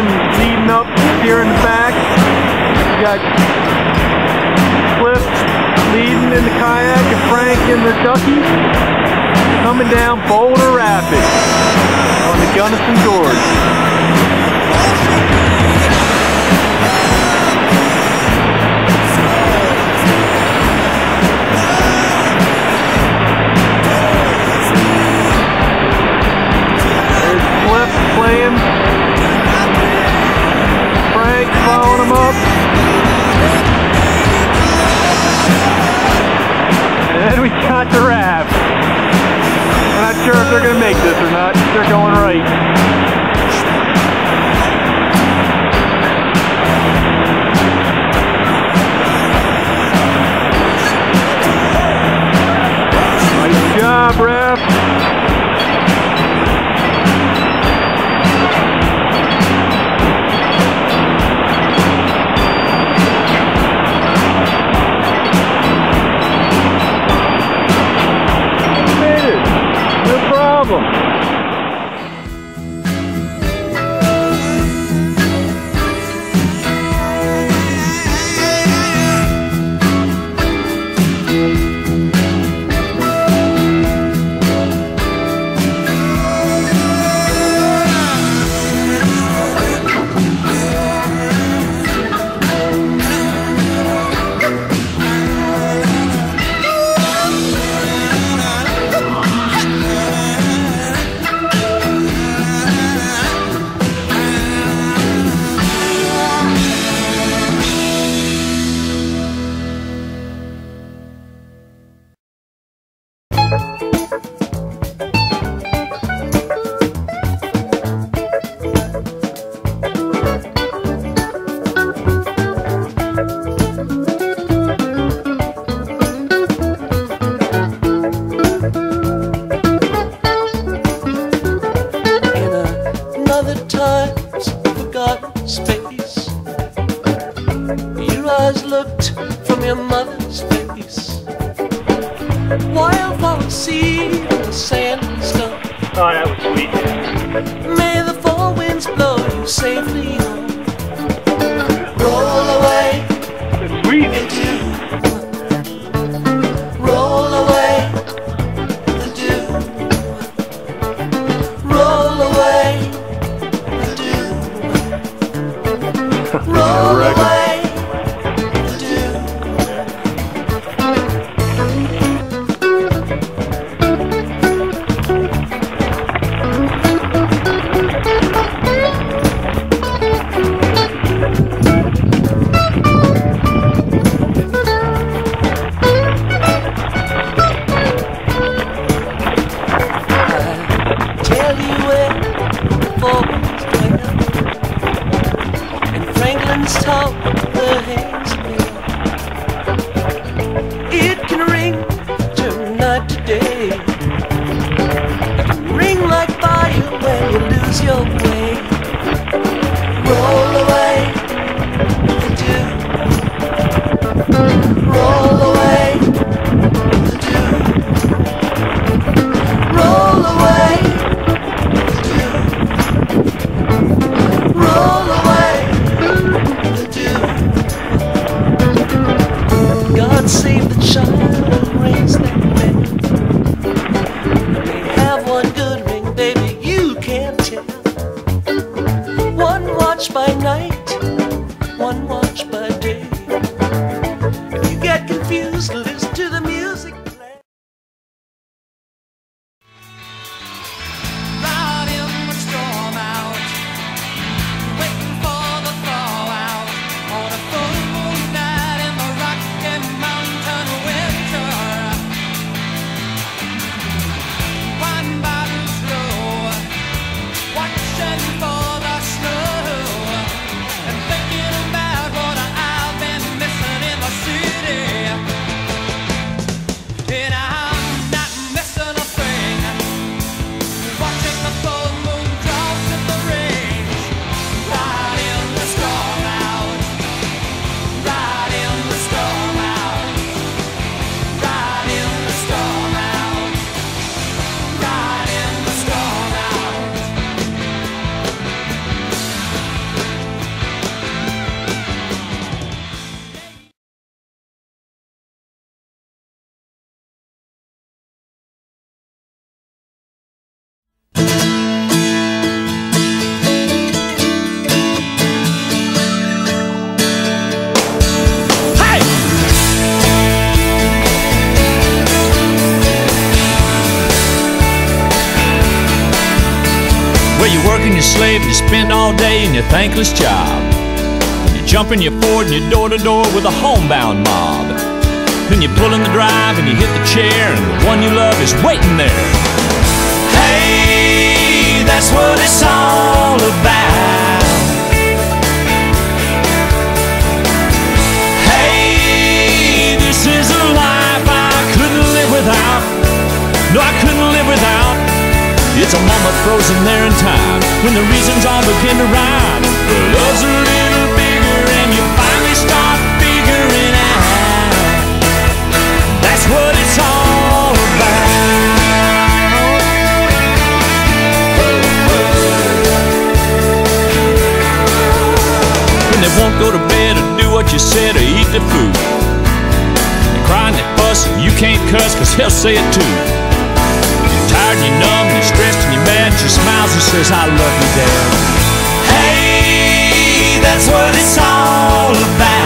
Leading up, steering the back. We got Cliff leading in the kayak and Frank in the ducky. Coming down Boulder Rapids on the Gunnison Gorge. Then we got the raft. I'm not sure if they're going to make this or not. They're going right. Nice job, ref. Your eyes looked from your mother's face. Wildflower seed in the sandstone. Oh, that was sweet. May the four winds blow you safely home. Roll away That's sweet. into Well, you work and you slave and you spend all day in your thankless job. You jump in your Ford and you're door to door with a homebound mob. Then you pull in the drive and you hit the chair and the one you love is waiting there. Hey, that's what it's all about. Frozen there in time when the reasons all begin to rhyme. The love's a little bigger and you finally start figuring out. That's what it's all about. When they won't go to bed or do what you said or eat the food. They cry and they fuss and you can't cuss cause he'll say it too. You're tired you're numb you're stressed and she smiles and says, I love you, Dad. Hey, that's what it's all about.